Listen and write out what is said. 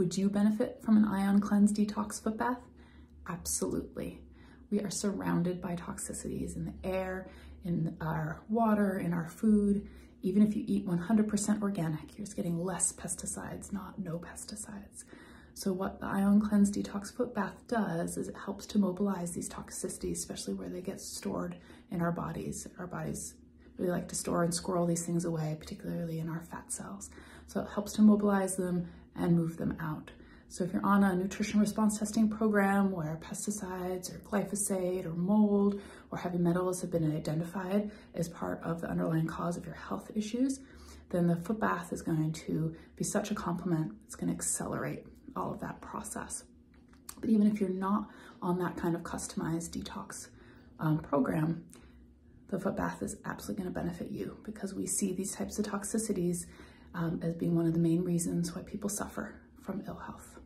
Would you benefit from an ion cleanse detox foot bath? Absolutely. We are surrounded by toxicities in the air, in our water, in our food. Even if you eat 100% organic, you're just getting less pesticides, not no pesticides. So what the Ion Cleanse Detox Foot Bath does is it helps to mobilize these toxicities, especially where they get stored in our bodies. Our bodies really like to store and squirrel these things away, particularly in our fat cells. So it helps to mobilize them and move them out. So if you're on a nutrition response testing program where pesticides or glyphosate or mold or heavy metals have been identified as part of the underlying cause of your health issues, then the foot bath is going to be such a complement. It's going to accelerate all of that process. But even if you're not on that kind of customized detox um, program, the foot bath is absolutely going to benefit you because we see these types of toxicities um, as being one of the main reasons why people suffer from ill health.